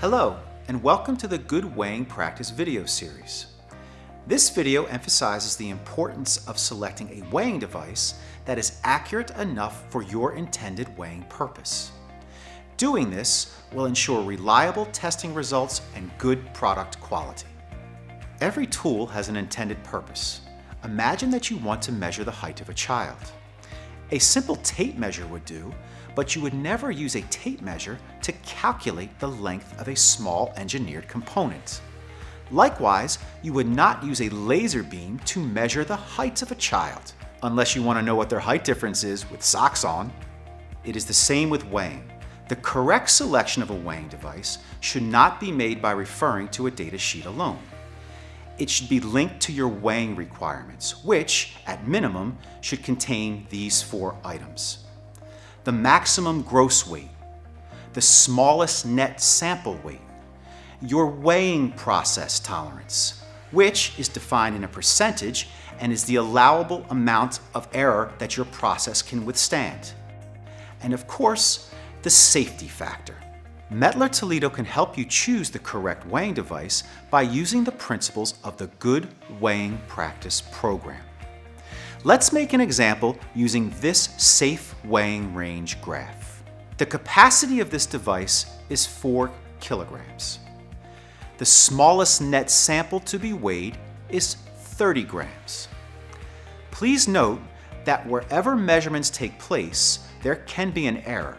Hello, and welcome to the Good Weighing Practice video series. This video emphasizes the importance of selecting a weighing device that is accurate enough for your intended weighing purpose. Doing this will ensure reliable testing results and good product quality. Every tool has an intended purpose. Imagine that you want to measure the height of a child. A simple tape measure would do, but you would never use a tape measure to calculate the length of a small engineered component. Likewise, you would not use a laser beam to measure the height of a child, unless you want to know what their height difference is with socks on. It is the same with weighing. The correct selection of a weighing device should not be made by referring to a data sheet alone. It should be linked to your weighing requirements, which, at minimum, should contain these four items the maximum gross weight, the smallest net sample weight, your weighing process tolerance, which is defined in a percentage and is the allowable amount of error that your process can withstand. And of course, the safety factor. Mettler Toledo can help you choose the correct weighing device by using the principles of the Good Weighing Practice program. Let's make an example using this safe weighing range graph. The capacity of this device is 4 kilograms. The smallest net sample to be weighed is 30 grams. Please note that wherever measurements take place, there can be an error.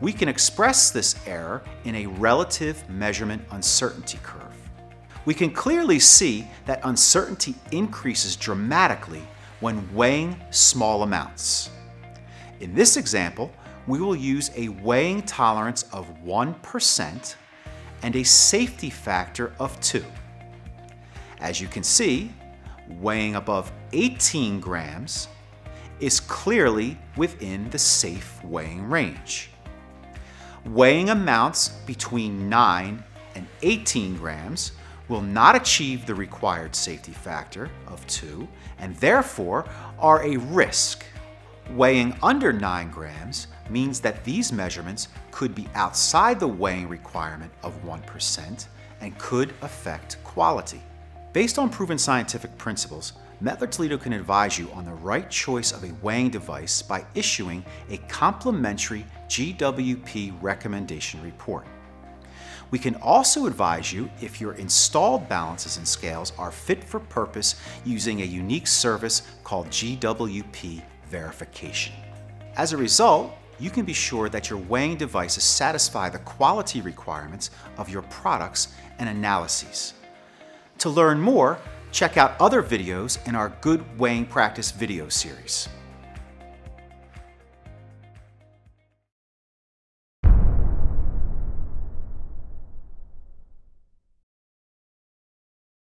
We can express this error in a relative measurement uncertainty curve. We can clearly see that uncertainty increases dramatically when weighing small amounts. In this example, we will use a weighing tolerance of 1% and a safety factor of 2. As you can see, weighing above 18 grams is clearly within the safe weighing range. Weighing amounts between 9 and 18 grams will not achieve the required safety factor of 2 and therefore are a risk. Weighing under 9 grams means that these measurements could be outside the weighing requirement of 1% and could affect quality. Based on proven scientific principles, Mettler Toledo can advise you on the right choice of a weighing device by issuing a complimentary GWP recommendation report. We can also advise you if your installed balances and scales are fit for purpose using a unique service called GWP verification. As a result, you can be sure that your weighing devices satisfy the quality requirements of your products and analyses. To learn more, check out other videos in our Good Weighing Practice video series.